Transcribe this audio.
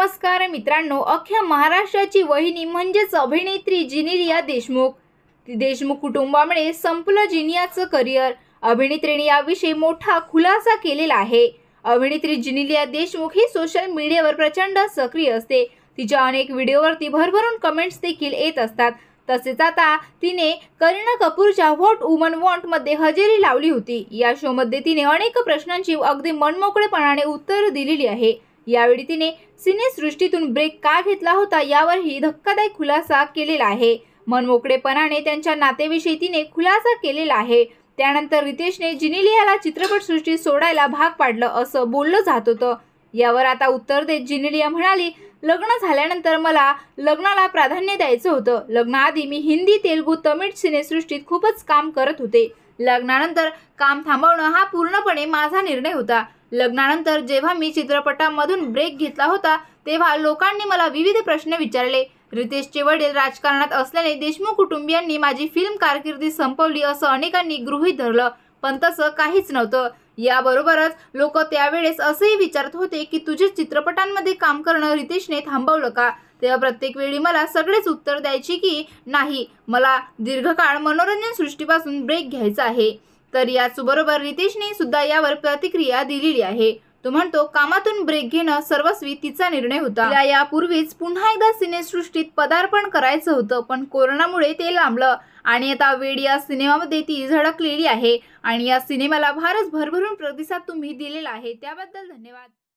नमस्कार मित्रांनो अख्ख्या महाराष्ट्राची वहिनी म्हणजेच अभिनेत्री जिनिरिया देशमुख. ती देशमुख कुटुंबामुळे संपलं जिनियाचं करिअर. अभिनेत्रीने याविषयी मोठा खुलासा केलेला आहे. अभिनेत्री जिनिलिया देशमुख ही सोशल मीडियावर प्रचंड सक्रिय असते. तिच्या अनेक व्हिडिओवरती भरभरून कमेंट्स देखील येत असतात. तसेच आता तिने करीना कपूरच्या व्हॉट वुमन वॉन्टमध्ये हजेरी लावली होती. या शोमध्ये तिने अनेक प्रश्नांची अगदी मनमोकळेपणाने उत्तर दिलेली आहे. यावेळी तिने सिनेसृष्टीतून ब्रेक का घेतला होता यावरही धक्कादायक खुलासा केलेला आहे. मनमोकळेपणाने त्यांच्या नातेविषयी तिने खुलासा केलेला आहे. त्यानंतर रितेशने जिनिलियाला चित्रपटसृष्टी सोडायला भाग पाडलं असं बोललं जात होतं. यावर आता उत्तर देत जिनिलिया म्हणाली लग्न झाल्यानंतर मला लग्नाला प्राधान्य द्यायचं होतं. लग्नाआधी मी हिंदी तेलुगू तमिळ सिनेसृष्टीत खूपच काम करत होते. लग्नानंतर काम थांबवणं हा पूर्णपणे माझा निर्णय होता. लग्नानंतर जेव्हा मी चित्रपटामधून ब्रेक घेतला होता तेव्हा लोकांनी मला विविध प्रश्न विचारले. रितेशचे वडील राजकारणात असल्याने देशमुख कुटुंबियांनी माझी फिल्म कारकिर्दी संपवली असं अनेकांनी गृहीत धरलं पण तसं काहीच नव्हतं. याबरोबरच लोक त्यावेळेस असंही विचारत होते की तुझे चित्रपटांमध्ये काम करणं रितेशने थांबवलं का? तेव्हा प्रत्येक वेळी मला सगळेच उत्तर द्यायची की नाही मला दीर्घकाळ मनोरंजन सृष्टीपासून ब्रेक घ्यायचा आहे. तर याचबरोबर रितेशने सुद्धा यावर प्रतिक्रिया दिलेली आहे. तो म्हणतो कामातून ब्रेक घेणं सर्वस्वी तिचा निर्णय होता. तिला यापूर्वीच पुन्हा एकदा सिनेसृष्टीत पदार्पण करायचं होतं पण कोरोनामुळे ते लांबलं. आणि आता वेड या सिनेमामध्ये ती झडकलेली आहे. आणि या सिनेमाला फारच भरभरून प्रतिसाद तुम्ही दिलेला आहे. त्याबद्दल धन्यवाद.